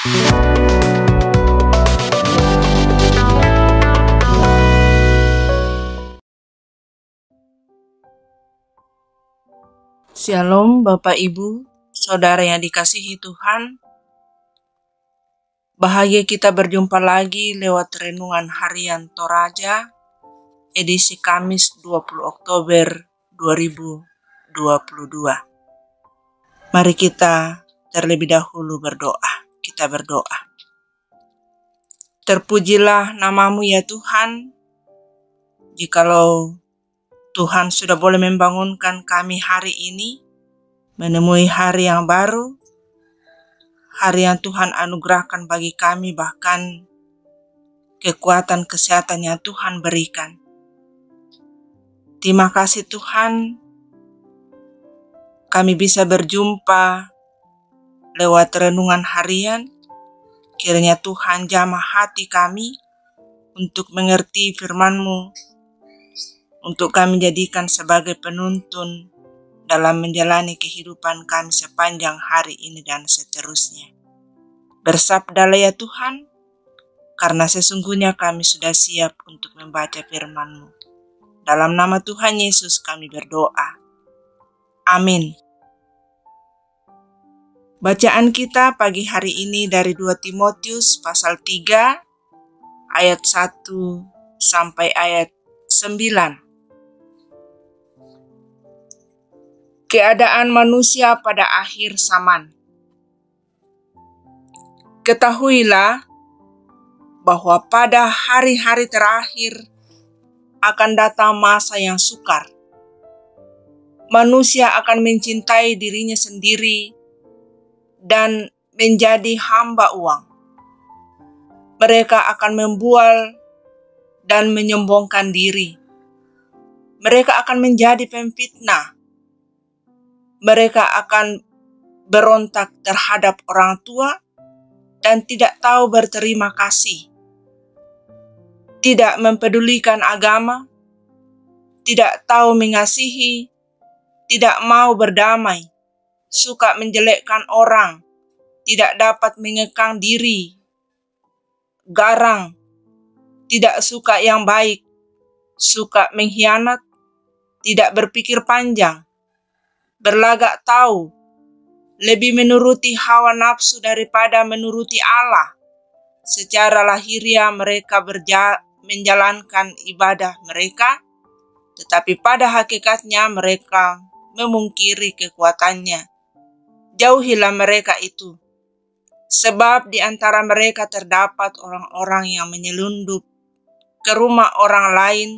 Shalom Bapak Ibu, Saudara yang dikasihi Tuhan. Bahagia kita berjumpa lagi lewat renungan harian Toraja, edisi Kamis 20 Oktober 2022. Mari kita terlebih dahulu berdoa. Kita berdoa. Terpujilah namamu ya Tuhan, jikalau Tuhan sudah boleh membangunkan kami hari ini, menemui hari yang baru, hari yang Tuhan anugerahkan bagi kami, bahkan kekuatan kesehatan yang Tuhan berikan. Terima kasih Tuhan, kami bisa berjumpa lewat renungan harian. Kiranya Tuhan jamah hati kami untuk mengerti firman-Mu untuk kami jadikan sebagai penuntun dalam menjalani kehidupan kami sepanjang hari ini dan seterusnya. Bersabdalah ya Tuhan, karena sesungguhnya kami sudah siap untuk membaca firman-Mu. Dalam nama Tuhan Yesus kami berdoa. Amin. Bacaan kita pagi hari ini dari 2 Timotius pasal 3 ayat 1 sampai ayat 9. keadaan manusia pada akhir zaman. Ketahuilah bahwa pada hari-hari terakhir akan datang masa yang sukar. Manusia akan mencintai dirinya sendiri dan menjadi hamba uang. Mereka akan membual dan menyombongkan diri. Mereka akan menjadi pemfitnah. Mereka akan berontak terhadap orang tua dan tidak tahu berterima kasih, tidak mempedulikan agama, tidak tahu mengasihi, tidak mau berdamai, suka menjelekkan orang, tidak dapat mengekang diri, garang, tidak suka yang baik, suka mengkhianat, tidak berpikir panjang, berlagak tahu, lebih menuruti hawa nafsu daripada menuruti Allah. Secara lahiriah mereka berja menjalankan ibadah mereka, tetapi pada hakikatnya mereka memungkiri kekuatannya. Jauhilah mereka itu, sebab di antara mereka terdapat orang-orang yang menyelundup ke rumah orang lain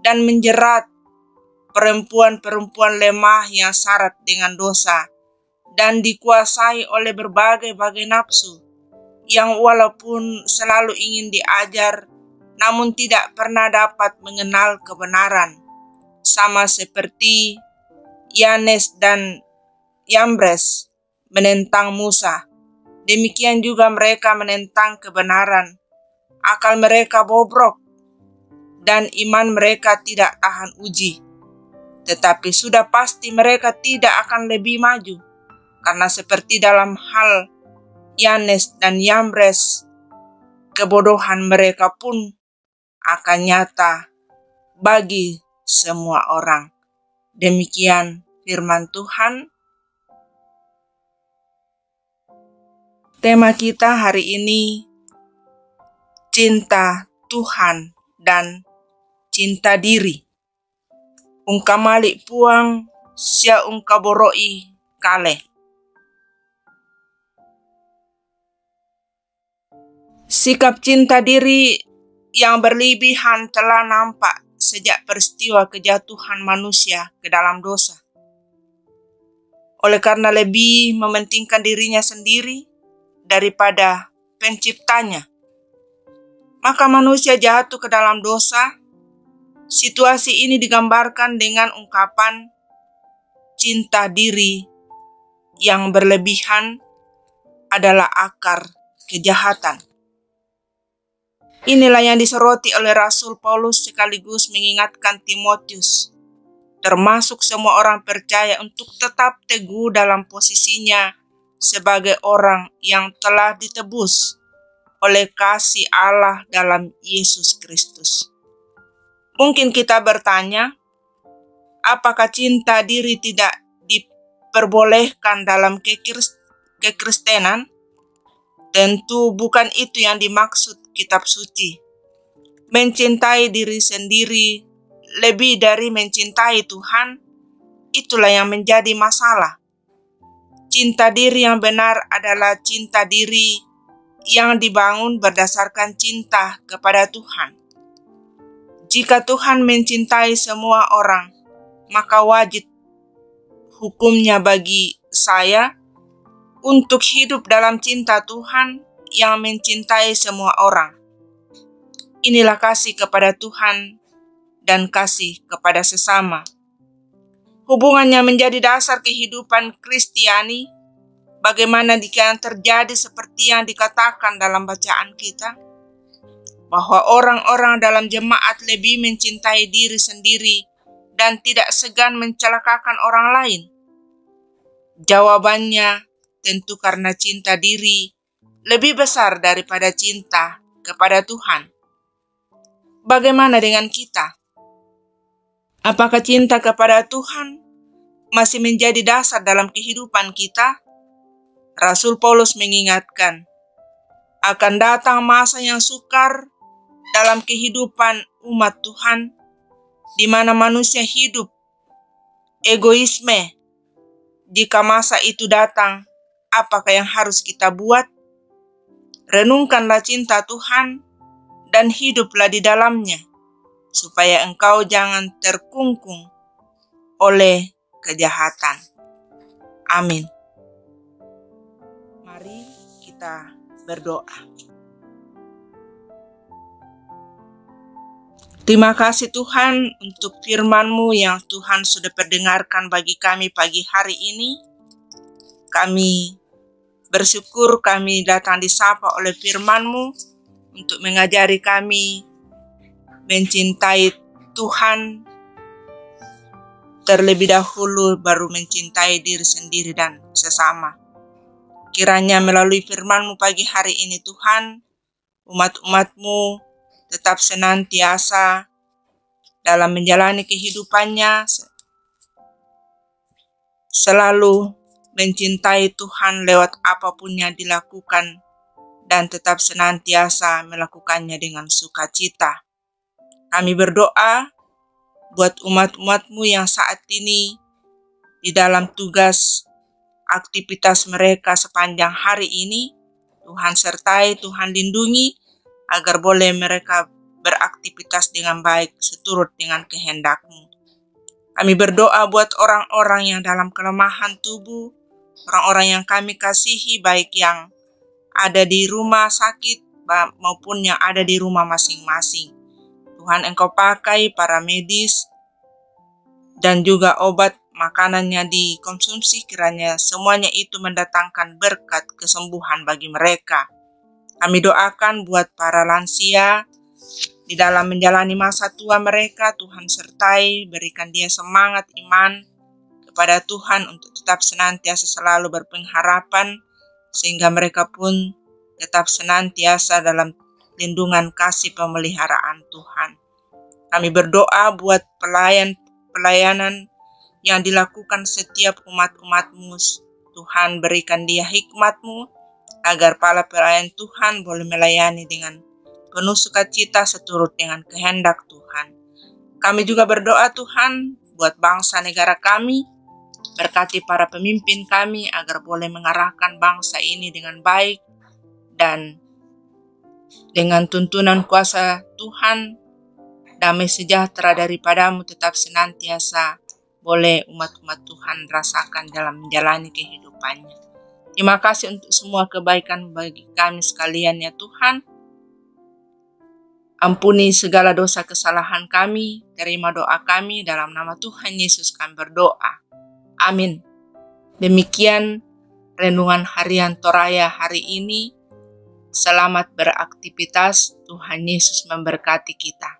dan menjerat perempuan-perempuan lemah yang syarat dengan dosa dan dikuasai oleh berbagai-bagai nafsu yang walaupun selalu ingin diajar namun tidak pernah dapat mengenal kebenaran. Sama seperti Yanes dan Yambres menentang Musa. Demikian juga mereka menentang kebenaran. Akal mereka bobrok dan iman mereka tidak tahan uji tetapi sudah pasti mereka tidak akan lebih maju, karena seperti dalam hal Yanes dan Yambres, kebodohan mereka pun akan nyata bagi semua orang. Demikian firman Tuhan. Tema kita hari ini cinta Tuhan dan cinta diri ungkamalik puang sia ungkaboroi kale. Sikap cinta diri yang berlebihan telah nampak sejak peristiwa kejatuhan manusia ke dalam dosa. Oleh karena lebih mementingkan dirinya sendiri daripada penciptanya, maka manusia jatuh ke dalam dosa. Situasi ini digambarkan dengan ungkapan cinta diri yang berlebihan adalah akar kejahatan. Inilah yang disoroti oleh Rasul Paulus sekaligus mengingatkan Timotius, termasuk semua orang percaya untuk tetap teguh dalam posisinya sebagai orang yang telah ditebus oleh kasih Allah dalam Yesus Kristus. Mungkin kita bertanya, apakah cinta diri tidak diperbolehkan dalam kekristenan? Tentu bukan itu yang dimaksud kitab suci. Mencintai diri sendiri lebih dari mencintai Tuhan, itulah yang menjadi masalah. Cinta diri yang benar adalah cinta diri yang dibangun berdasarkan cinta kepada Tuhan. Jika Tuhan mencintai semua orang, maka wajib hukumnya bagi saya untuk hidup dalam cinta Tuhan yang mencintai semua orang. Inilah kasih kepada Tuhan dan kasih kepada sesama. Hubungannya menjadi dasar kehidupan Kristiani. Bagaimana jika yang terjadi seperti yang dikatakan dalam bacaan kita? Bahwa orang-orang dalam jemaat lebih mencintai diri sendiri dan tidak segan mencelakakan orang lain. Jawabannya tentu karena cinta diri lebih besar daripada cinta kepada Tuhan. Bagaimana dengan kita? Apakah cinta kepada Tuhan masih menjadi dasar dalam kehidupan kita? Rasul Paulus mengingatkan, akan datang masa yang sukar dalam kehidupan umat Tuhan, di mana manusia hidup egoisme. Jika masa itu datang, apakah yang harus kita buat? Renungkanlah cinta Tuhan dan hiduplah di dalamnya supaya engkau jangan terkungkung oleh kejahatan. Amin. Mari kita berdoa. Terima kasih Tuhan untuk firman-Mu yang Tuhan sudah perdengarkan bagi kami pagi hari ini. Kami bersyukur kami datang disapa oleh firman-Mu untuk mengajari kami mencintai Tuhan terlebih dahulu baru mencintai diri sendiri dan sesama. Kiranya melalui firman-Mu pagi hari ini Tuhan, umat-umat-Mu tetap senantiasa dalam menjalani kehidupannya selalu mencintai Tuhan lewat apa pun yang dilakukan dan tetap senantiasa melakukannya dengan sukacita. Kami berdoa buat umat-umatmu yang saat ini di dalam tugas aktivitas mereka sepanjang hari ini. Tuhan sertai, Tuhan lindungi, agar boleh mereka beraktivitas dengan baik seturut dengan kehendakmu. Kami berdoa buat orang-orang yang dalam kelemahan tubuh, orang-orang yang kami kasihi baik yang ada di rumah sakit maupun yang ada di rumah masing-masing. Tuhan engkau pakai para medis dan juga obat makanannya dikonsumsi kiranya semuanya itu mendatangkan berkat kesembuhan bagi mereka. Kami doakan buat para lansia di dalam menjalani masa tua mereka, Tuhan sertai, berikan dia semangat iman kepada Tuhan untuk tetap senantiasa selalu berpengharapan, sehingga mereka pun tetap senantiasa dalam lindungan kasih pemeliharaan Tuhan. Kami berdoa buat pelayan-pelayanan yang dilakukan setiap umat-umatmu. Tuhan berikan dia hikmatmu agar para pelayan Tuhan boleh melayani dengan penuh sukacita seturut dengan kehendak Tuhan. Kami juga berdoa Tuhan buat bangsa negara kami, berkati para pemimpin kami agar boleh mengarahkan bangsa ini dengan baik dan dengan tuntunan kuasa Tuhan, damai sejahtera daripadamu tetap senantiasa boleh umat-umat Tuhan rasakan dalam menjalani kehidupannya. Terima kasih untuk semua kebaikan bagi kami sekalian ya Tuhan. Ampuni segala dosa kesalahan kami, terima doa kami dalam nama Tuhan Yesus kami berdoa. Amin. Demikian renungan harian Toraya hari ini. Selamat beraktivitas, Tuhan Yesus memberkati kita.